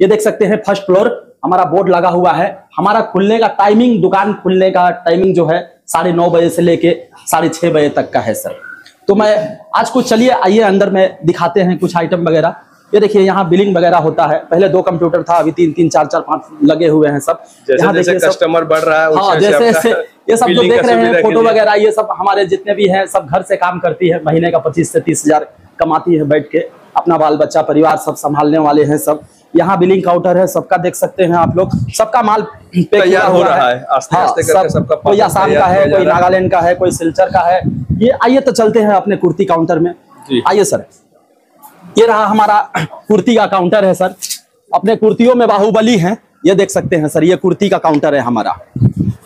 ये देख सकते हैं फ़र्स्ट फ्लोर हमारा बोर्ड लगा हुआ है। हमारा खुलने का टाइमिंग दुकान खुलने का टाइमिंग जो है साढ़े नौ बजे से लेके साढ़े छह बजे तक का है सर तो मैं आज कुछ चलिए आइए अंदर में दिखाते हैं कुछ आइटम वगैरह। ये देखिए यहाँ बिलिंग वगैरह होता है। पहले दो कंप्यूटर था अभी तीन तीन चार चार पाँच लगे हुए हैं सब। जैसे यहाँ जैसे देखिए कस्टमर बढ़ रहा है हाँ जैसे जैसे ये सब जो देख रहे हैं फ़ोटो वगैरह ये सब हमारे जितने भी हैं सब घर से काम करती है। महीने का पच्चीस से तीस हज़ार कमाती है बैठ के। अपना बाल बच्चा परिवार सब संभालने वाले हैं सब। यहाँ बिलिंग काउंटर है सबका देख सकते हैं आप लोग। सबका माल तैयार हो रहा है, आस्ते- आस्ते सब- सबका कोई आसाम का है कोई नागालैंड का है कोई सिलचर का है। ये आइए तो चलते हैं अपने कुर्ती काउंटर में। आइए सर। ये रहा हमारा कुर्ती का काउंटर है सर। अपने कुर्तियों में बाहुबली है। ये देख सकते हैं सर ये कुर्ती का काउंटर है हमारा।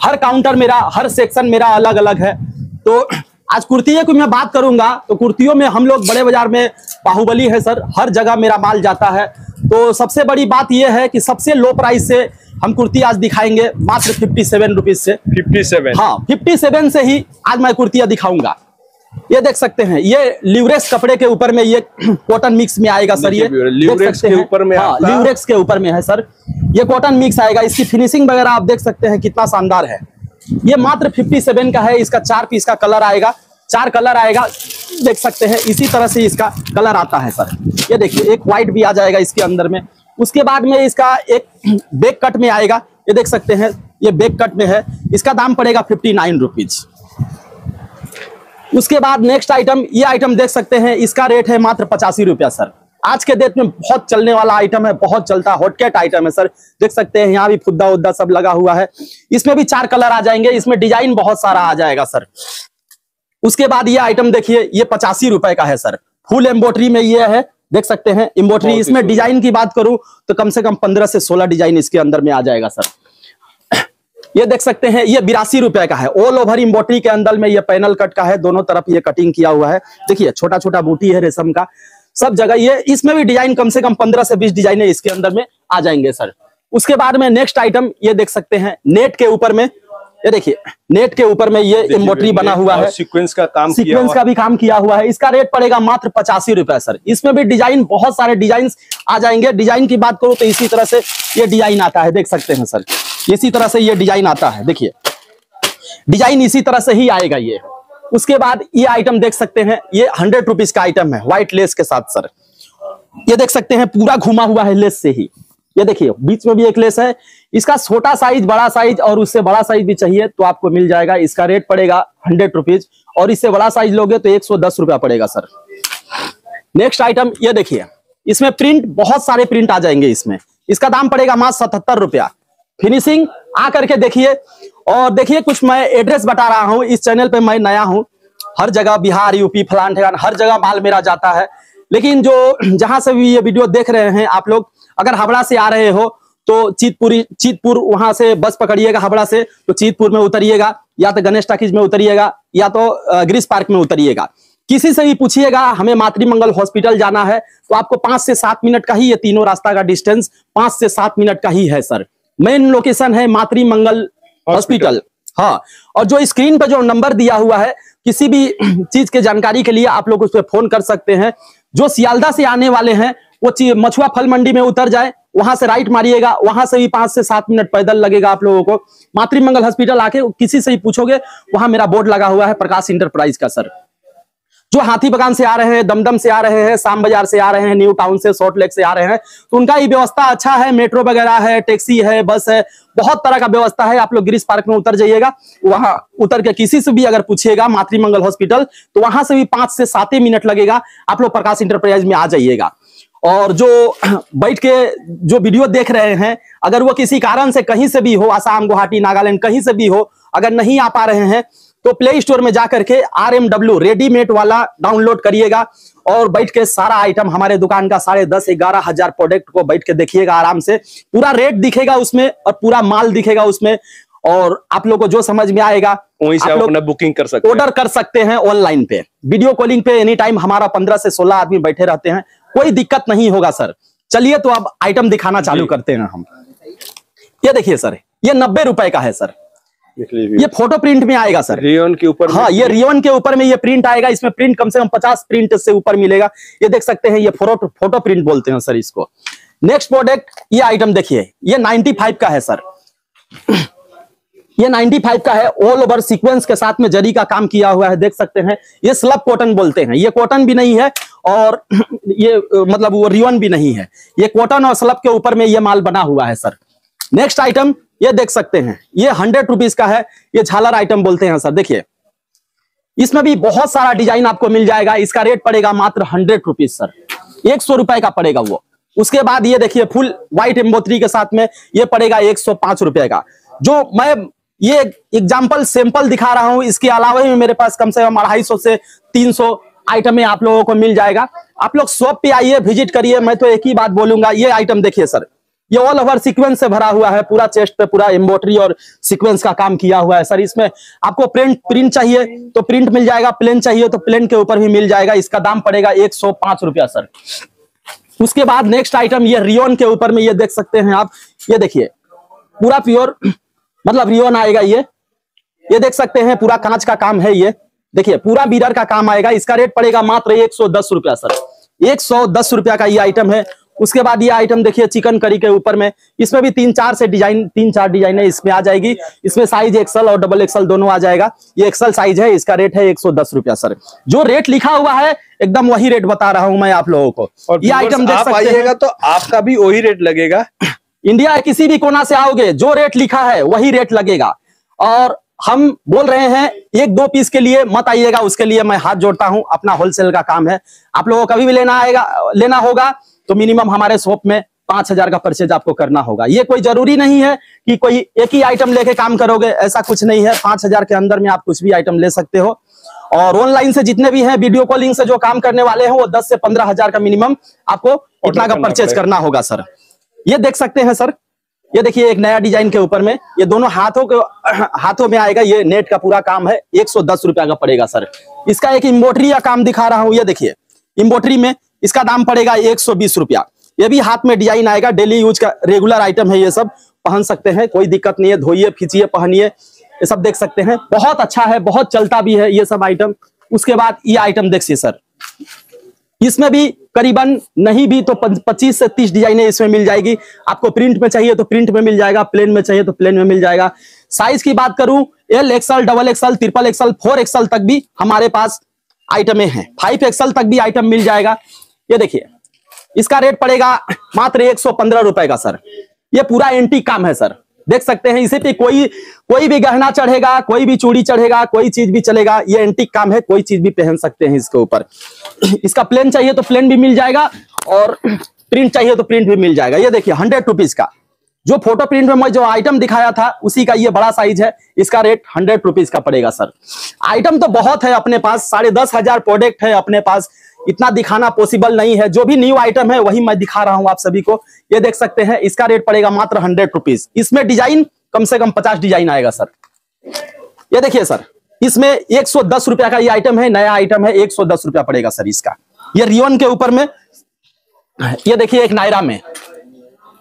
हर काउंटर मेरा हर सेक्शन मेरा अलग अलग है। तो आज कुर्तियों की मैं बात करूँगा तो कुर्तियों में हम लोग बड़े बाज़ार में बाहुबली है सर। हर जगह मेरा माल जाता है। तो सबसे बड़ी बात यह है कि सबसे लो प्राइस से हम कुर्ती आज दिखाएँगे मात्र फिफ्टी सेवन रुपीज़ से। 57 हाँ 57 से ही आज मैं कुर्तियाँ दिखाऊँगा। ये देख सकते हैं ये लिवरेक्स कपड़े के ऊपर में ये कॉटन मिक्स में आएगा सर ये लिवरेक्स के ऊपर में हाँ लिवरेक्स के ऊपर में है सर। ये कॉटन मिक्स आएगा इसकी फिनिशिंग वगैरह आप देख सकते हैं कितना शानदार है। ये मात्र 57 का है इसका चार पीस का कलर आएगा। चार कलर आएगा, देख सकते हैं, इसी तरह से इसका कलर आता है, सर। ये देखिए, एक व्हाइट भी आ जाएगा इसके अंदर में। उसके बाद में इसका एक बैक कट में आएगा। ये देख सकते हैं, ये बैक कट में है। इसका दाम पड़ेगा फिफ्टी नाइन रुपीज़ उसके बाद नेक्स्ट आइटम ये आइटम देख सकते हैं, इसका रेट है मात्र पचासी रुपया, सर। आज के डेट में बहुत चलने वाला आइटम है, बहुत चलता हॉटकेट आइटम है, सर। देख सकते हैं, यहाँ भी फुद्दा उद्दा सब लगा हुआ है। इसमें भी चार कलर आ जाएँगे, इसमें डिज़ाइन बहुत सारा आ जाएगा, सर। उसके बाद ये आइटम देखिए ये पचासी रुपए का है सर फुल एम्ब्रॉयडरी में ये है देख सकते हैं एम्ब्रॉयडरी इसमें डिज़ाइन की बात करूँ तो कम से कम पंद्रह से सोलह डिज़ाइन इसके अंदर में आ जाएगा सर ये देख सकते हैं ये बिरासी रुपए का है। ऑल ओवर एम्ब्रॉयडरी के अंदर में ये पैनल कट का है दोनों तरफ़ ये कटिंग किया हुआ है। देखिए छोटा छोटा बूटी है रेशम का। सब जगह ये इसमें भी डिज़ाइन कम से कम पंद्रह से बीस डिज़ाइन इसके अंदर में आ जाएँगे सर उसके बाद में नेक्स्ट आइटम ये देख सकते हैं नेट के ऊपर में ये देखिए नेट के ऊपर में ये एम्ब्रॉयडरी बना हुआ है। सीक्वेंस का काम सीक्वेंस का भी काम किया हुआ है। इसका रेट पड़ेगा मात्र पचासी रुपए सर इसमें भी डिज़ाइन बहुत सारे डिज़ाइन आ जाएँगे। डिज़ाइन की बात करूँ तो इसी तरह से ये डिज़ाइन आता है देख सकते हैं सर इसी तरह से ये डिज़ाइन आता है देखिए। डिज़ाइन इसी तरह से ही आएगा ये। उसके बाद ये आइटम देख सकते हैं ये हंड्रेड रुपीज़ का आइटम है व्हाइट लेस के साथ सर ये देख सकते हैं पूरा घुमा हुआ है लेस से ही। ये देखिए बीच में भी एक लेस है। इसका छोटा साइज़ बड़ा साइज़ और उससे बड़ा साइज़ भी चाहिए तो आपको मिल जाएगा। इसका रेट पड़ेगा हंड्रेड रुपीज़ और इससे बड़ा साइज़ लोगे तो एक सौ दस रुपया पड़ेगा सर नेक्स्ट आइटम ये देखिए। इसमें प्रिंट बहुत सारे प्रिंट आ जाएँगे इसमें। इसका दाम पड़ेगा मात्र सतहत्तर रुपया। फिनिशिंग आ करके देखिए। और देखिए, कुछ मैं एड्रेस बता रहा हूँ। इस चैनल पे मैं नया हूँ। हर जगह बिहार यूपी फलान ठिकान हर जगह माल मेरा जाता है। लेकिन जो, जहाँ से भी ये वीडियो देख रहे हैं आप लोग, अगर हावड़ा से आ रहे हो तो चीतपुरी चीतपुर वहाँ से बस पकड़िएगा हावड़ा से तो चीतपुर में उतरिएगा या तो गणेश टाकीज में उतरिएगा या तो ग्रीस पार्क में उतरिएगा। किसी से भी पूछिएगा हमें मातृमंगल हॉस्पिटल जाना है तो आपको पाँच से सात मिनट का ही ये तीनों रास्ता का डिस्टेंस पाँच से सात मिनट का ही है सर। मेन लोकेशन है मातृमंगल हॉस्पिटल। हाँ और जो स्क्रीन पर जो नंबर दिया हुआ है किसी भी चीज़ के जानकारी के लिए आप लोग उस पर फ़ोन कर सकते हैं। जो सियालदा से आने वाले हैं वो मछुआ फल मंडी में उतर जाए वहाँ से राइट मारिएगा, वहाँ से भी पाँच से सात मिनट पैदल लगेगा आप लोगों को। मातृमंगल हॉस्पिटल आके किसी से ही पूछोगे, वहाँ मेरा बोर्ड लगा हुआ है प्रकाश इंटरप्राइज का सर जो हाथी बगान से आ रहे हैं, दमदम से आ रहे हैं, शाम बाज़ार से आ रहे हैं न्यू टाउन से सॉल्ट लेक से आ रहे हैं तो उनका ये व्यवस्था अच्छा है मेट्रो वगैरह है टैक्सी है बस है, बहुत तरह का व्यवस्था है, आप लोग गिरीश पार्क में उतर जाइएगा, वहाँ उतर के किसी से भी अगर पूछिएगा मातृमंगल हॉस्पिटल तो वहाँ से भी पाँच से सात मिनट लगेगा, आप लोग प्रकाश इंटरप्राइज में आ जाइएगा। और जो बैठ के जो वीडियो देख रहे हैं अगर वो किसी कारण से कहीं से भी हो आसाम गुवाहाटी नागालैंड कहीं से भी हो अगर नहीं आ पा रहे हैं तो प्ले स्टोर में जाकर के आर एम डब्ल्यू रेडीमेड वाला डाउनलोड करिएगा और बैठ के सारा आइटम हमारे दुकान का साढ़े दस ग्यारह हज़ार प्रोडक्ट को बैठ के देखिएगा आराम से। पूरा रेट दिखेगा उसमें और पूरा माल दिखेगा उसमें और आप लोग को जो समझ में आएगा वहीं से आप लोग अपना बुकिंग कर सकते ऑर्डर कर सकते हैं ऑनलाइन पे। वीडियो कॉलिंग पे एनी टाइम हमारा पंद्रह से सोलह आदमी बैठे रहते हैं कोई दिक्कत नहीं होगा सर। चलिए तो अब आइटम दिखाना चालू करते हैं हम। ये देखिए सर ये नब्बे रुपए का है सर। ये फ़ोटो प्रिंट में आएगा सर। रियोन के ऊपर हाँ ये रिवन के ऊपर में ये प्रिंट आएगा इसमें प्रिंट कम से कम पचास प्रिंट से ऊपर मिलेगा। ये देख सकते हैं ये फ़ोटो फ़ोटो प्रिंट बोलते हैं सर इसको। नेक्स्ट प्रोडक्ट ये आइटम देखिए ये 95 का है सर। ये 95 का है ऑल ओवर सीक्वेंस के साथ में जरी का काम किया हुआ है देख सकते हैं। ये स्लब कॉटन बोलते हैं। ये कॉटन भी नहीं है और ये मतलब वो रिवन भी नहीं है। ये कॉटन और स्लब के ऊपर में ये माल बना हुआ है, सर। नेक्स्ट आइटम, ये देख सकते हैं। ये हंड्रेड रुपीज़ का है। ये झालर आइटम बोलते हैं, सर। देखिए, इसमें भी बहुत सारा डिज़ाइन आपको मिल जाएगा। इसका रेट पड़ेगा मात्र हंड्रेड रुपीज़ सर। एक सौ रुपए का पड़ेगा वो। उसके बाद ये देखिए, फुल व्हाइट एम्बोत्री के साथ में ये पड़ेगा एक सौ पाँच रुपए का। जो मैं ये एग्ज़ाम्पल सैंपल दिखा रहा हूँ, इसके अलावा भी मेरे पास कम से कम अढ़ाई सौ से तीन सौ आइटमें आप लोगों को मिल जाएगा। आप लोग शॉप पे आइए विज़िट करिए। मैं तो एक ही बात बोलूँगा, ये आइटम देखिए सर ये ऑल ओवर सीक्वेंस से भरा हुआ है, पूरा चेस्ट पे पूरा एम्ब्रॉयडरी और सीक्वेंस का काम किया हुआ है सर इसमें आपको प्रिंट प्रिंट चाहिए तो प्रिंट मिल जाएगा। प्लेन चाहिए तो प्लेन के ऊपर भी मिल जाएगा। इसका दाम पड़ेगा एक सौ पाँच रुपया सर उसके बाद नेक्स्ट आइटम ये रियोन के ऊपर में ये देख सकते हैं आप। ये देखिए, पूरा प्योर मतलब रियोन आएगा ये। ये देख सकते हैं, पूरा कांच का काम है ये। देखिए पूरा बीरर का काम आएगा इसका रेट पड़ेगा मात्र एक सौ दस रुपया सर। एक सौ दस रुपया का ये आइटम है। उसके बाद ये आइटम देखिए चिकन करी के ऊपर में इसमें भी तीन चार से डिज़ाइन तीन चार डिज़ाइन है इसमें आ जाएगी। इसमें साइज़ एक्सल और डबल एक्सल दोनों आ जाएगा। ये एक्सल साइज़ है इसका रेट है एक सौ दस रुपया सर। जो रेट लिखा हुआ है एकदम वही रेट बता रहा हूँ मैं आप लोगों को। और ये आइटम देख सकते तो आपका भी वही रेट लगेगा। इंडिया किसी भी कोना से आओगे जो रेट लिखा है वही रेट लगेगा। और हम बोल रहे हैं एक दो पीस के लिए मत आइएगा उसके लिए मैं हाथ जोड़ता हूँ अपना होलसेल का काम है। आप लोगों को कभी भी लेना आएगा लेना होगा तो मिनिमम हमारे शॉप में पाँच हज़ार का परचेज आपको करना होगा। ये कोई ज़रूरी नहीं है कि कोई एक ही आइटम लेके काम करोगे ऐसा कुछ नहीं है। पाँच हज़ार के अंदर में आप कुछ भी आइटम ले सकते हो। और ऑनलाइन से जितने भी हैं वीडियो कॉलिंग से जो काम करने वाले हैं वो दस से पंद्रह हज़ार का मिनिमम आपको इतना का परचेज करना होगा सर ये देख सकते हैं सर ये देखिए एक नया डिज़ाइन के ऊपर में, ये दोनों हाथों के, हाथों में आएगा, ये नेट का पूरा काम है, एक सौ दस रुपया का पड़ेगा, सर। इसका एक इम्बोट्री का काम दिखा रहा हूँ, ये देखिए। इम्बोट्री में इसका दाम पड़ेगा एक सौ बीस रुपया। ये भी हाथ में डिज़ाइन आएगा, डेली यूज़ का रेगुलर आइटम है ये सब, पहन सकते हैं, कोई दिक्कत नहीं है, धोइए, खींचिए, पहनिए, ये सब देख सकते हैं। बहुत अच्छा है, बहुत चलता भी है ये सब आइटम। उसके बाद ये आइटम देखिए, सर। इसमें भी करीबन नहीं भी तो पच्चीस से तीस डिजाइने इसमें मिल जाएगी। आपको प्रिंट में चाहिए तो प्रिंट में मिल जाएगा, प्लेन में चाहिए तो प्लेन में मिल जाएगा। साइज़ की बात करूँ L XL double XL triple XL four XL तक भी हमारे पास आइटमें हैं। फाइव एक्सएल तक भी आइटम मिल जाएगा। ये देखिए, इसका रेट पड़ेगा मात्र एक सौ पंद्रह रुपए का, सर। ये पूरा एंटी काम है, सर। देख सकते हैं इसे पे कोई कोई भी गहना चढ़ेगा, कोई भी चूड़ी चढ़ेगा, कोई चीज़ भी चलेगा, ये एंटीक काम है, कोई चीज़ भी पहन सकते हैं इसके ऊपर। इसका प्लेन चाहिए तो प्लेन भी मिल जाएगा और प्रिंट चाहिए तो प्रिंट भी मिल जाएगा। ये देखिए हंड्रेड रुपीज़ का। जो फ़ोटो प्रिंट में मैं जो आइटम दिखाया था, उसी का ये बड़ा साइज़ है। इसका रेट हंड्रेड रुपीज़ का पड़ेगा सर आइटम तो बहुत है अपने पास, साढ़े दस हज़ार प्रोडक्ट है अपने पास। इतना दिखाना पॉसिबल नहीं है। जो भी न्यू आइटम है, वही मैं दिखा रहा हूँ आप सभी को। ये देख सकते हैं, इसका रेट पड़ेगा मात्र हंड्रेड रुपीज़ इसमें डिज़ाइन कम से कम पचास डिज़ाइन आएगा सर ये देखिए सर इसमें एक सौ दस रुपया का ये आइटम है, नया आइटम है, एक सौ दस रुपया पड़ेगा सर इसका। ये रियोन के ऊपर में, ये देखिए, एक नायरा में।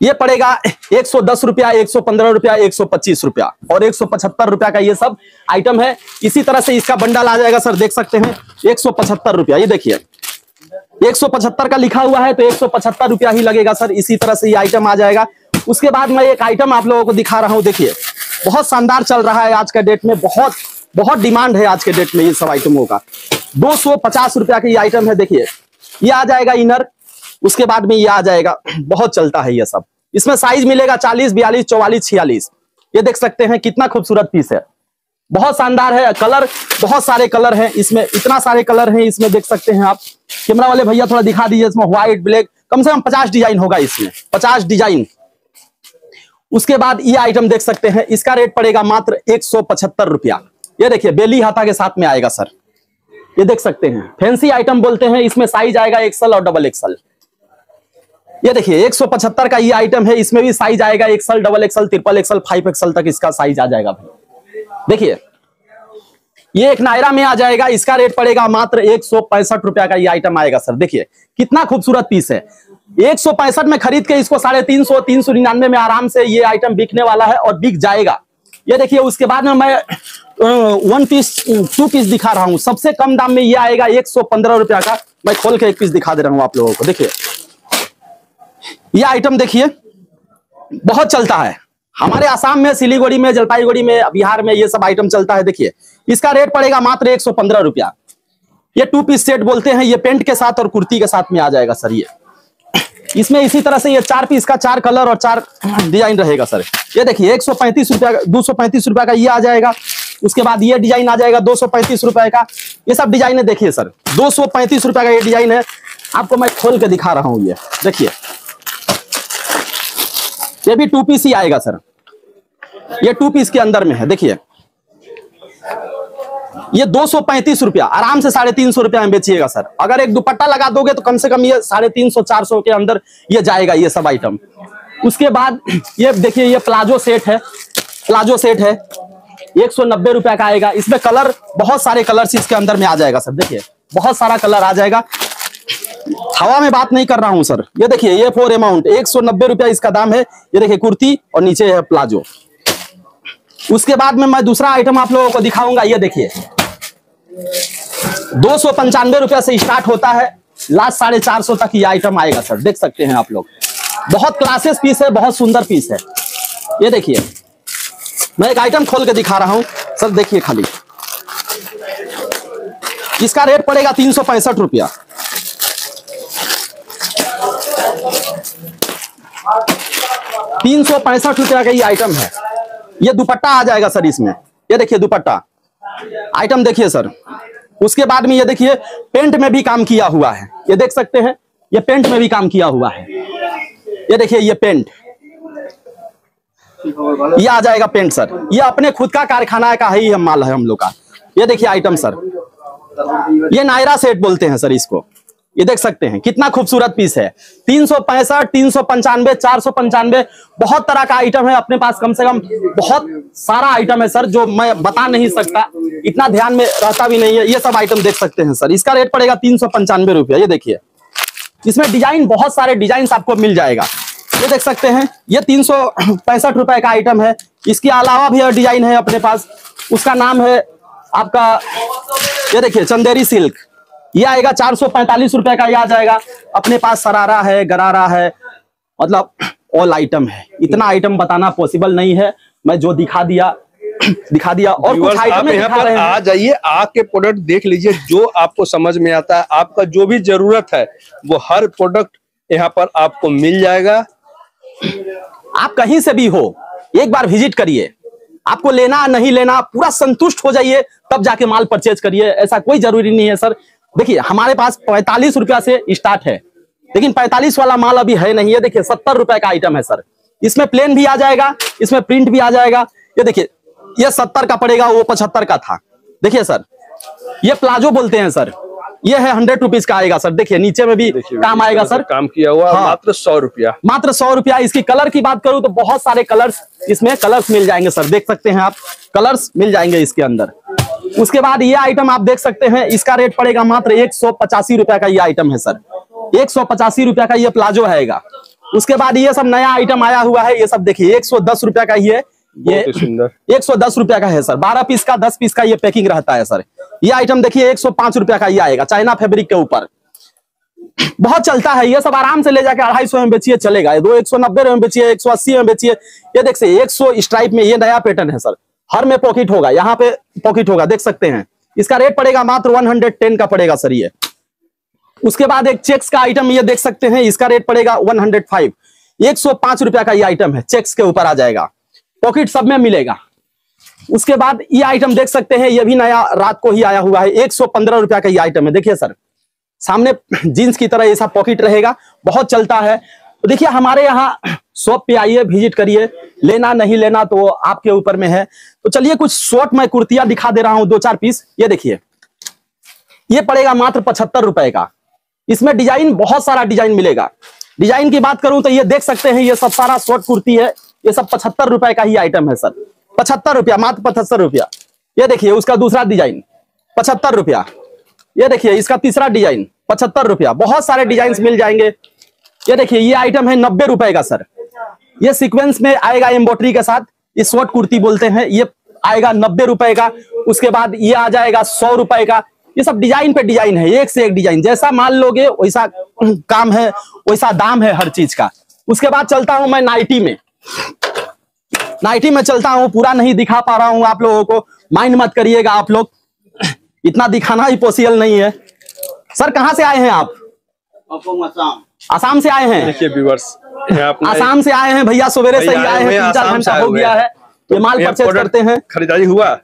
ये पड़ेगा एक सौ दस रुपया, एक सौ पंद्रह रुपया, एक सौ पच्चीस रुपया। और एक सौ पचहत्तर रुपया का ये सब आइटम है। इसी तरह से इसका बंडल आ जाएगा सर देख सकते हैं। एक सौ पचहत्तर रुपया। ये देखिए। एक सौ पचहत्तर का लिखा हुआ है तो एक सौ पचहत्तर रुपया ही लगेगा सर। इसी तरह से ये आइटम आ जाएगा। उसके बाद मैं एक आइटम आप लोगों को दिखा रहा हूँ, देखिए। बहुत शानदार चल रहा है आज का डेट में। बहुत बहुत डिमांड है आज के डेट में ये सब आइटमों का। दो सौ पचास रुपया का ये आइटम है, देखिए। ये आ जाएगा इनर उसके बाद में ये आ जाएगा। बहुत चलता है ये सब। इसमें साइज़ मिलेगा चालीस, बयालीस, चौवालीस, छियालीस। ये देख सकते हैं कितना खूबसूरत पीस है। बहुत शानदार है, कलर, बहुत सारे कलर हैं, इसमें इतना सारे कलर हैं, इसमें देख सकते हैं आप। कैमरा वाले भैया थोड़ा दिखा दीजिए, इसमें व्हाइट ब्लैक कम से कम पचास डिज़ाइन होगा इसमें, पचास डिज़ाइन उसके बाद ये आइटम देख सकते हैं, इसका रेट पड़ेगा मात्र एक सौ पचहत्तर रुपया। ये देखिए, बेली हाथा के साथ में आएगा, सर। ये देख सकते हैं फैंसी आइटम बोलते हैं, इसमें साइज़ आएगा एक्सल और डबल एक्सल ये देखिए 175 का ये आइटम है, इसमें भी साइज़ आएगा XL double XL triple XL five XL तक इसका साइज़ आ जाएगा भाई। देखिए, ये एक नायरा में आ जाएगा, इसका रेट पड़ेगा मात्र एक सौ पैंसठ रुपया का ये आइटम आएगा सर देखिए, कितना खूबसूरत पीस है। एक सौ पैंसठ में खरीद के इसको साढ़े तीन सौ तीन सौ निन्यानवे में आराम से ये आइटम बिकने वाला है और बिक जाएगा। ये देखिए, उसके बाद में मैं वन पीस टू पीस दिखा रहा हूँ। सबसे कम दाम में ये आएगा एक सौ पंद्रह रुपया का। मैं खोल के एक पीस दिखा दे रहा हूँ आप लोगों को। देखिए, ये आइटम देखिए, बहुत चलता है। हमारे आसाम में, सिलीगुड़ी में, जलपाईगुड़ी में, बिहार में ये सब आइटम चलता है, देखिए। इसका रेट पड़ेगा मात्र एक सौ पंद्रह रुपया। ये टू पीस सेट बोलते हैं, ये पेंट के साथ और कुर्ती के साथ में आ जाएगा, सर, ये। इसमें इसी तरह से ये चार पीस का चार कलर और चार डिज़ाइन रहेगा, सर। ये देखिए, एक सौ पैंतीस रुपया दो सौ पैंतीस रुपया का ये आ जाएगा। उसके बाद ये डिज़ाइन आ जाएगा दो सौ पैंतीस रुपए का। ये सब डिज़ाइन है, देखिए, सर। दो सौ पैंतीस रुपया का ये डिज़ाइन है। आपको मैं खोल के दिखा रहा हूँ ये, देखिए। ये भी टू पीस ही आएगा, सर। ये टू पीस के अंदर में है, देखिए। ये दो सौ पैंतीस रुपया, आराम से साढ़े तीन सौ रुपया में बेचिएगा, सर। अगर एक दुपट्टा लगा दोगे तो कम से कम ये साढ़े तीन सौ, चार सौ के अंदर ये जाएगा, ये सब आइटम उसके बाद, ये देखिए, ये प्लाजो सेट है प्लाजो सेट है। एक सौ नब्बे रुपया का आएगा। इसमें कलर बहुत सारे कलर इसके अंदर में आ जाएगा, सर, देखिए। बहुत सारा कलर आ जाएगा। हवा में बात नहीं कर रहा हूँ, सर। ये देखिए, ये फोर अमाउंट एक सौ नब्बे रुपया इसका दाम है। ये देखिए, कुर्ती और नीचे है प्लाजो उसके बाद में मैं दूसरा आइटम आप लोगों को दिखाऊँगा, ये देखिए। दो सौ पंचानवे रुपया से स्टार्ट होता है। लास्ट साढ़े चार सौ तक ये आइटम आएगा सर देख सकते हैं आप लोग। बहुत क्लासेस पीस है, बहुत सुंदर पीस है। ये देखिए। मैं एक आइटम खोल के दिखा रहा हूँ। सर, देखिए खाली। इसका रेट पड़ेगा तीन सौ पैंसठ रुपया। तीन सौ पैंसठ रुपया का ये आइटम है। ये दुपट्टा आ जाएगा सर इसमें। ये देखिए दुपट्टा। आइटम देखिए सर। उसके बाद में ये देखिए पेंट में भी काम किया हुआ है। ये देख सकते हैं, ये पेंट में भी काम किया हुआ है। ये देखिए, ये पेंट ये आ जाएगा पेंट सर। ये अपने खुद का कारखाना का ही माल है हम लोग का। ये देखिए आइटम सर। ये नायरा सेट बोलते हैं, सर, इसको। ये देख सकते हैं, कितना खूबसूरत पीस है। तीन सौ पैंसठ, तीन सौ पंचानवे, चार सौ पंचानवे, बहुत तरह का आइटम है अपने पास, कम से कम बहुत सारा आइटम है सर, जो मैं बता नहीं सकता, इतना ध्यान में रहता भी नहीं है, ये सब आइटम देख सकते हैं सर। इसका रेट पड़ेगा तीन सौ पंचानवे रुपया, ये देखिए। इसमें डिज़ाइन बहुत सारे डिज़ाइन आपको मिल जाएगा। ये देख सकते हैं, ये तीन सौ पैंसठ रुपए का आइटम है। इसके अलावा भी डिज़ाइन है अपने पास, उसका नाम है आपका, ये देखिए, चंदेरी सिल्क। ये आएगा चार सौ पैंतालीस रुपए का ये आ जाएगा। अपने पास सरारा है गरारा है मतलब ऑल आइटम है। इतना आइटम बताना पॉसिबल नहीं है। मैं जो दिखा दिया दिखा दिया और कुछ आप यहाँ पर आ जाइए आके प्रोडक्ट देख लीजिए जो आपको समझ में आता है आपका जो भी ज़रूरत है वो हर प्रोडक्ट यहाँ पर आपको मिल जाएगा। आप कहीं से भी हो एक बार विज़िट करिए। आपको लेना नहीं लेना पूरा संतुष्ट हो जाइए तब जाके माल परचेज करिए। ऐसा कोई ज़रूरी नहीं है सर। देखिए, हमारे पास पैंतालीस रुपया से स्टार्ट है, लेकिन पैंतालीस वाला माल अभी है नहीं। है देखिए, सत्तर रुपए का आइटम है सर इसमें प्लेन भी आ जाएगा, इसमें प्रिंट भी आ जाएगा। ये देखिए, ये सत्तर का पड़ेगा, वो पचहत्तर का था। देखिए सर ये प्लाजो बोलते हैं सर ये है हंड्रेड रुपीज़ का आएगा सर देखिए नीचे में भी काम आएगा सर काम किया हुआ हाँ। मात्र सौ रुपया। मात्र सौ रुपया। इसकी कलर की बात करूँ तो बहुत सारे कलर्स इसमें कलर्स मिल जाएँगे सर देख सकते हैं आप कलर्स मिल जाएँगे इसके अंदर। उसके बाद ये आइटम आप देख सकते हैं इसका रेट पड़ेगा मात्र एक सौ पचासी रुपया का ये आइटम है सर एक सौ पचासी रुपया का ये प्लाजो हैगा उसके बाद ये सब नया आइटम आया हुआ है ये सब देखिए एक सौ दस रुपया का ही। ये एक सौ दस रुपया का है सर। बारह पीस का दस पीस का ये पैकिंग रहता है सर। ये आइटम देखिए एक सौ पाँच रुपया का ये आएगा चाइना फैब्रिक के ऊपर। बहुत चलता है ये सब आराम से ले जाके अढ़ाई सौ में बेचिए चलेगा। ये दो एक सौ नब्बे में बेचिए एक सौ अस्सी में बेचिए। ये देख सकते एक सौ स्ट्राइप में ये नया पैटर्न है सर। हर में पॉकेट होगा यहाँ पे पॉकेट होगा देख सकते हैं। इसका रेट पड़ेगा मात्र वन हंड्रेड टेन का पड़ेगा सर ये। उसके बाद एक चेक्स का आइटम ये देख सकते हैं इसका रेट पड़ेगा वन हंड्रेड फाइव एक सौ पाँच रुपया का ये आइटम है चेक्स के ऊपर आ जाएगा। पॉकेट सब में मिलेगा। उसके बाद ये आइटम देख सकते हैं, ये भी नया रात को ही आया हुआ है। एक सौ पंद्रह रुपया का ये आइटम है। देखिए सर, सामने जींस की तरह ऐसा पॉकेट रहेगा। बहुत चलता है। तो देखिए, हमारे यहाँ शॉप पे आइए विज़िट करिए। लेना नहीं लेना तो आपके ऊपर में है। तो चलिए, कुछ शॉर्ट मैं कुर्तियाँ दिखा दे रहा हूँ दो चार पीस ये देखिए। ये पड़ेगा मात्र पचहत्तर रुपए का। इसमें डिज़ाइन बहुत सारा डिज़ाइन मिलेगा। डिज़ाइन की बात करूँ तो ये देख सकते हैं, ये सब सारा शॉर्ट कुर्ती है। ये सब पचहत्तर रुपए का ही आइटम है सर पचहत्तर रुपया, मात्र पचहत्तर रुपया। ये देखिए, उसका दूसरा डिज़ाइन पचहत्तर रुपया। ये देखिए, इसका तीसरा डिज़ाइन पचहत्तर रुपया। बहुत सारे डिज़ाइन मिल जाएँगे। ये देखिए, ये आइटम है नब्बे रुपए का सर ये सीक्वेंस में आएगा एम्बोट्री के साथ। ये शॉर्ट कुर्ती बोलते हैं, ये आएगा नब्बे रुपए का। उसके बाद ये आ जाएगा सौ रुपए का। ये सब डिज़ाइन पे डिज़ाइन है, एक से एक डिज़ाइन जैसा मान लोगे, वैसा काम है, वैसा दाम है हर चीज़ का। उसके बाद चलता हूँ मैं नाइटी में। नाइटी में चलता हूँ पूरा नहीं दिखा पा रहा हूँ आप लोगों को। माइंड मत करिएगा आप लोग। इतना दिखाना ही पॉसिबल नहीं है। सर कहाँ से आए हैं आप? आसाम से आए हैं। देखिए व्यूवर्स आसाम से आए हैं भैया सवेरे से ही आए हैं तीन चार घंटा हो गया है। ये माल परचेज करते हैं। खरीदारी हुआ?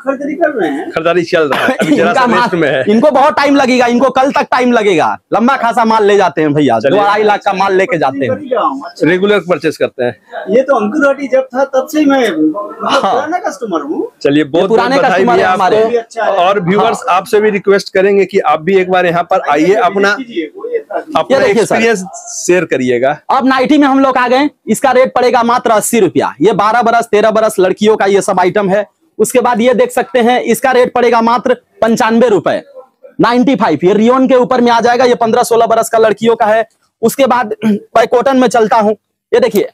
खरीदारी कर रहे हैं। खरीदारी चल रहा है। अभी इनका माल में है। इनको बहुत टाइम लगेगा इनको कल तक टाइम लगेगा। लंबा खासा माल ले जाते हैं भैया दो। अढ़ाई लाख का माल लेके जाते हैं। ही हूँ अच्छा। रेगुलर परचेस करते हैं। ये तो अंकुर हटी जब था तब से ही मैं मतलब पुराना कस्टमर हूँ। चलिए बहुत पुराने हैं हमारे। अच्छा है। और व्यूवर्स आपसे भी रिक्वेस्ट करेंगे की आप भी एक बार यहाँ पर आइए अपना। अपना एक्सपीरियंस शेयर करिएगा। अब नाइटी में हम लोग आ गए इसका रेट पड़ेगा मात्र अस्सी रुपया। ये बारह बरस तेरह बरस लड़कियों का ये सब आइटम है। उसके बाद ये देख सकते हैं, इसका रेट पड़ेगा मात्र पंचानवे रुपए। नाइन्टी फाइव ये रियोन के ऊपर में आ जाएगा, ये पंद्रह सोलह बरस का लड़कियों का है। उसके बाद मैं कॉटन में चलता हूँ। ये देखिए,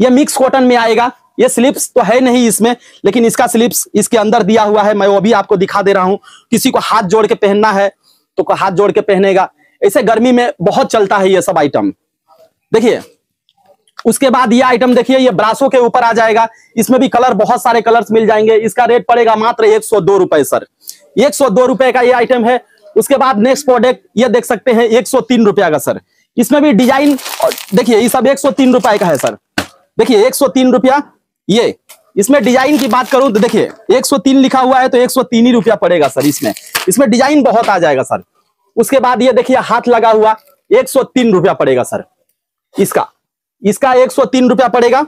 ये मिक्स कॉटन में आएगा। ये स्लिप्स तो है नहीं इसमें, लेकिन इसका स्लिप्स इसके अंदर दिया हुआ है। मैं वो भी आपको दिखा दे रहा हूँ। किसी को हाथ जोड़ के पहनना है तो हाथ जोड़ के पहनेगा। ऐसे गर्मी में बहुत चलता है ये सब आइटम देखिए उसके बाद ये आइटम देखिए, ये ब्रासो के ऊपर आ जाएगा। इसमें भी कलर बहुत सारे कलर्स मिल जाएँगे। इसका रेट पड़ेगा मात्र एक सौ दो रुपए सर एक सौ दो रुपए का ये आइटम है। उसके बाद नेक्स्ट प्रोडक्ट ये देख सकते हैं, एक सौ तीन रुपया का सर इसमें भी डिज़ाइन देखिए, ये सब एक सौ तीन रुपए का है सर देखिए, एक सौ तीन रुपया, ये। इसमें डिज़ाइन की बात करूँ तो देखिए, एक सौ तीन लिखा हुआ है तो एक सौ तीन ही रुपया पड़ेगा सर इसमें। इसमें डिज़ाइन बहुत आ जाएगा सर उसके बाद ये देखिए, हाथ लगा हुआ, एक सौ तीन रुपया पड़ेगा सर इसका। इसका एक सौ तीन रुपया पड़ेगा।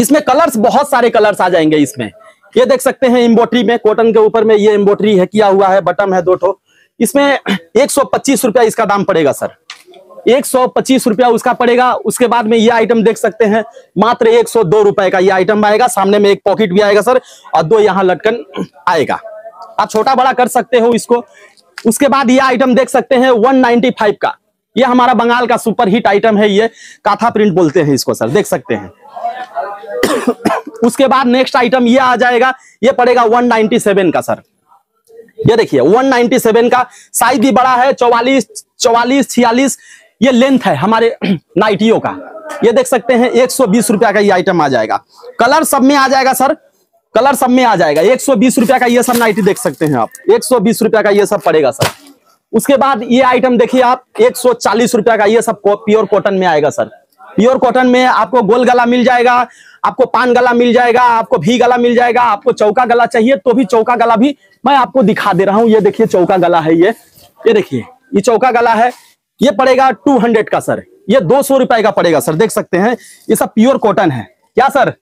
इसमें कलर्स बहुत सारे कलर्स आ जाएँगे इसमें। ये देख सकते हैं एम्बोट्री में कॉटन के ऊपर में ये एम्बोट्री है, किया हुआ है बटन है, दो ठो। इसमें एक सौ पच्चीस रुपया इसका दाम पड़ेगा, सर। एक सौ पच्चीस रुपया उसका पड़ेगा, उसके बाद में ये आइटम देख सकते हैं, मात्र एक सौ दो रुपए का ये आइटम आएगा, सामने में एक पॉकेट भी आएगा, सर, और दो यहाँ लटकन आएगा। आप छोटा बड़ा कर सकते हो इसको। उसके बाद ये आइटम देख सकते हैं 195 का। ये हमारा बंगाल का सुपर हिट आइटम है, ये काथा प्रिंट बोलते हैं इसको, सर, देख सकते हैं। उसके बाद नेक्स्ट आइटम ये आ जाएगा, ये पड़ेगा 197 का, सर। ये देखिए 197 का साइज़ भी बड़ा है, चौवालीस चौवालीस, छियालीस, ये लेंथ है हमारे नाइटियों का। ये देख सकते हैं, एक सौ बीस रुपया का ये आइटम आ जाएगा। कलर सब में आ जाएगा, सर। कलर सब में आ जाएगा, एक सौ बीस रुपया का ये सब नाइटी देख सकते हैं आप। एक सौ बीस रुपया का ये सब पड़ेगा, सर। उसके बाद ये आइटम देखिए आप, एक सौ चालीस रुपया का ये सब प्योर कॉटन में आएगा सर प्योर कॉटन में आपको गोल गला मिल जाएगा, आपको पान गला मिल जाएगा, आपको भी गला मिल जाएगा, आपको चौका गला चाहिए तो भी चौका गला भी मैं आपको दिखा दे रहा हूँ। ये देखिए चौका गला है ये। ये देखिए, ये चौका गला है। ये पड़ेगा टू हंड्रेड का सर ये दो सौ रुपए का पड़ेगा सर देख सकते हैं, ये सब प्योर कॉटन है। क्या सर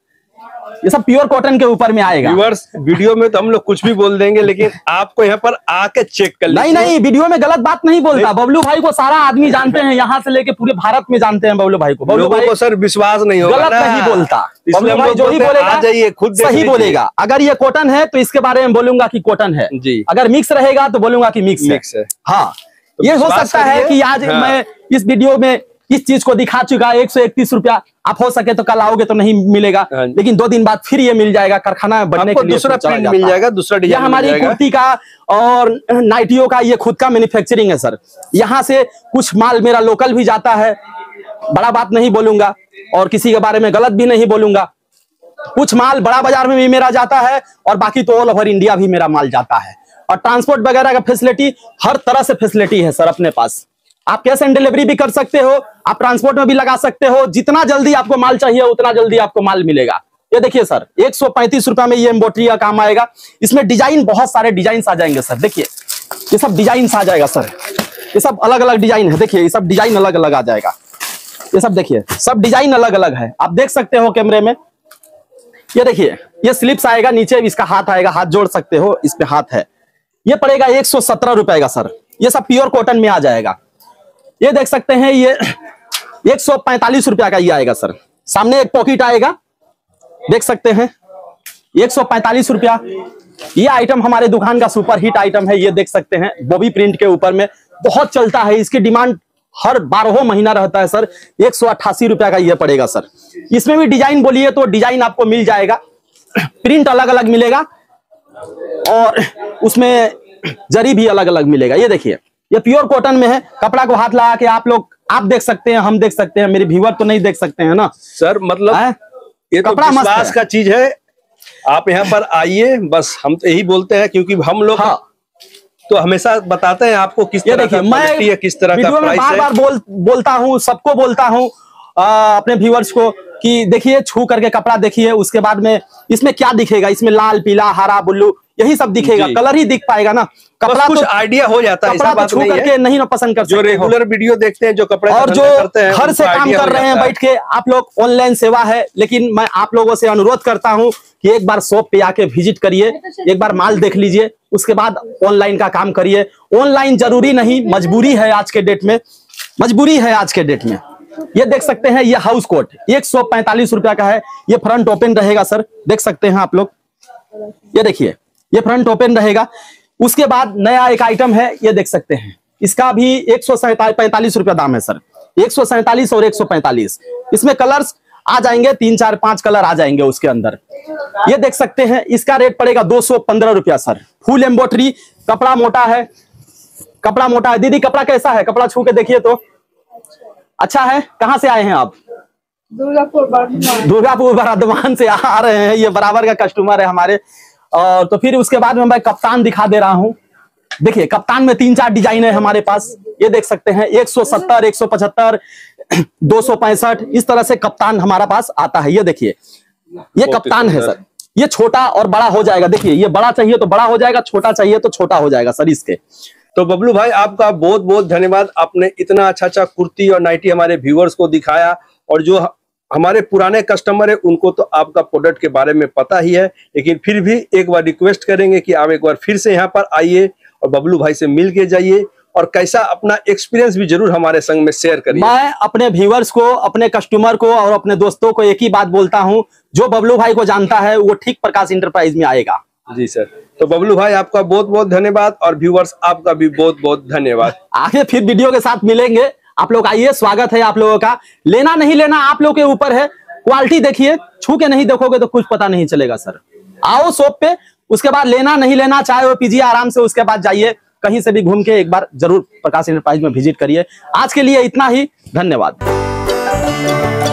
ये सब प्योर कॉटन के ऊपर में आएगा। व्यूवर्स वीडियो में तो हम लोग कुछ भी बोल देंगे लेकिन आपको यहाँ पर आके चेक कर नहीं नहीं वीडियो में गलत बात नहीं बोलता। बबलू भाई को सारा आदमी जानते हैं यहाँ से लेके पूरे भारत में जानते हैं बबलू भाई को। बबलू भाई को सर विश्वास नहीं होगा गलत नहीं बोलता। बबलू भाई जो ही बोलेगा जाइए खुद सही बोलेगा। अगर ये कॉटन है तो इसके बारे में बोलूँगा की कॉटन है। जी। अगर मिक्स रहेगा तो बोलूँगा की मिक्स मिक्स है। हाँ ये हो सकता है। कि आज हाँ। मैं इस वीडियो में इस चीज़ को दिखा चुका है एक सौ इकतीस रुपया। आप हो सके तो कल आओगे तो नहीं मिलेगा। हाँ। लेकिन दो दिन बाद फिर ये मिल जाएगा कारखाना बनने के लिए दूसरा प्रिंट मिल जाएगा दूसरा डिज़ाइन मिल हमारी कुर्ती का और नाइटियों का ये खुद का मैन्युफैक्चरिंग है सर। यहाँ से कुछ माल मेरा लोकल भी जाता है। बड़ा बात नहीं बोलूँगा और किसी के बारे में गलत भी नहीं बोलूँगा। कुछ माल बड़ा बाज़ार में भी मेरा जाता है और बाकी तो ऑल ओवर इंडिया भी मेरा माल जाता है। और ट्रांसपोर्ट वगैरह का फैसिलिटी हर तरह से फैसिलिटी है सर अपने पास। आप कैश ऑन डिलीवरी भी कर सकते हो, आप ट्रांसपोर्ट में भी लगा सकते हो, जितना जल्दी आपको माल चाहिए, उतना जल्दी आपको माल मिलेगा। ये देखिए सर, एक सौ पैंतीस रुपया में ये एम्बोट्री का काम आएगा। इसमें डिज़ाइन, बहुत सारे डिज़ाइन आ जाएँगे सर, देखिए। ये सब डिज़ाइन आ जाएगा सर। ये सब अलग अलग डिज़ाइन है, देखिए, ये सब डिज़ाइन अलग अलग आ जाएगा। ये सब देखिए, सब डिज़ाइन अलग अलग है। आप देख सकते हो कैमरे में। ये देखिए, ये स्लिप्स आएगा नीचे, इसका हाथ आएगा, हाथ जोड़ सकते हो, इस पे हाथ है। ये पड़ेगा एक सौ सत्रह रुपए का सर। ये सब प्योर कॉटन में आ जाएगा। ये देख सकते हैं, ये, एक सौ पैंतालीस रुपया का ये आएगा, सर। सामने एक पॉकेट आएगा। देख सकते हैं, एक सौ पैंतालीस रुपया। ये आइटम हमारे दुकान का सुपर हिट आइटम है, ये देख सकते हैं बॉबी प्रिंट के ऊपर में। बहुत चलता है, इसकी डिमांड हर बारह महीना रहता है, सर। एक सौ अट्ठासी रुपया का ये पड़ेगा, सर। इसमें भी डिज़ाइन बोलिए तो डिज़ाइन आपको मिल जाएगा। प्रिंट अलग अलग मिलेगा और उसमें जरी भी अलग अलग मिलेगा। ये देखिए। ये प्योर कॉटन में है। कपड़ा को हाथ लगा के आप लोग आप देख सकते हैं हम देख सकते हैं मेरे व्यूअर तो नहीं देख सकते हैं ना। सर मतलब है? ये तो कपड़ा मस्त विश्वास। का चीज़ है। आप यहाँ पर आइए बस हम तो यही बोलते हैं क्योंकि हम लोग हाँ। तो हमेशा बताते हैं आपको किस तरह का देखिए मैं है किस तरह का बार बार बोल बोलता हूँ सबको बोलता हूँ आ, अपने व्यूअर्स को कि देखिए छू करके कपड़ा देखिए उसके बाद में इसमें क्या दिखेगा? इसमें लाल पीला हरा बुल्लू यही सब दिखेगा। कलर ही दिख पाएगा ना। कपड़ा कुछ तो आइडिया हो जाता है कपड़ा तो छू करके नहीं ना पसंद कर जो रेगुलर वीडियो देखते हैं जो कपड़े और जो घर से काम कर रहे हैं बैठ के आप लोग ऑनलाइन सेवा है लेकिन मैं आप लोगों से अनुरोध करता हूँ कि एक बार शॉप पे आके विज़िट करिए एक बार माल देख लीजिए उसके बाद ऑनलाइन का काम करिए। ऑनलाइन ज़रूरी नहीं मजबूरी है आज के डेट में। मजबूरी है आज के डेट में। ये देख सकते हैं, ये हाउस कोट एक सौ पैंतालीस रुपया का है। ये फ्रंट ओपन रहेगा सर देख सकते हैं आप लोग। ये देखिए, ये फ्रंट ओपन रहेगा। उसके बाद नया एक आइटम है, ये देख सकते हैं। इसका भी एक सौ पैंतालीस रुपया दाम है सर एक सौ सैंतालीस और एक सौ पैंतालीस। इसमें कलर्स आ जाएँगे, तीन, चार, पाँच कलर आ जाएँगे उसके अंदर। ये देख सकते हैं, इसका रेट पड़ेगा दो सौ पंद्रह रुपया सर फुल एम्ब्रॉयडरी कपड़ा मोटा है। कपड़ा मोटा है। दीदी, कपड़ा कैसा है? कपड़ा छू के देखिए तो। अच्छा है? कहाँ से आए हैं आप? दुर्गापुर बर्धमान। दुर्गापुर बर्धमान से आ रहे हैं। ये बराबर का कस्टमर है हमारे। और तो फिर उसके बाद में मैं कप्तान दिखा दे रहा हूँ। देखिए कप्तान में तीन चार डिज़ाइन है हमारे पास। ये देख सकते हैं 170 175 265 इस तरह से कप्तान हमारा पास आता है। ये देखिए ये कप्तान है सर। ये छोटा और बड़ा हो जाएगा। देखिए ये बड़ा चाहिए तो बड़ा हो जाएगा छोटा चाहिए तो छोटा हो जाएगा सर इसके। तो बबलू भाई, आपका बहुत बहुत धन्यवाद। आपने इतना अच्छा अच्छा कुर्ती और नाइटी हमारे व्यूअर्स को दिखाया और जो हमारे पुराने कस्टमर है, उनको तो आपका प्रोडक्ट के बारे में पता ही है। लेकिन फिर भी एक बार रिक्वेस्ट करेंगे कि आप एक बार फिर से यहाँ पर आइए और बबलू भाई से मिल के जाइए और कैसा अपना एक्सपीरियंस भी ज़रूर हमारे संग में शेयर करिए। मैं अपने व्यूअर्स को, अपने कस्टमर को और अपने दोस्तों को एक ही बात बोलता हूँ, जो बबलू भाई को जानता है, वो ठीक प्रकाश इंटरप्राइज में आएगा। जी सर तो बबलू भाई, आपका बहुत बहुत धन्यवाद और व्यूवर्स आपका भी बहुत बहुत धन्यवाद। आगे फिर वीडियो के साथ मिलेंगे। आप लोग आइए, स्वागत है आप लोगों का। लेना नहीं लेना आप लोग के ऊपर है। क्वालिटी देखिए, छू के नहीं देखोगे तो कुछ पता नहीं चलेगा सर आओ शॉप पे, उसके बाद लेना नहीं लेना, चाहे वो पीजिए आराम से उसके बाद जाइए। कहीं से भी घूम के एक बार ज़रूर प्रकाश इंटरप्राइज में विज़िट करिए। आज के लिए इतना ही। धन्यवाद।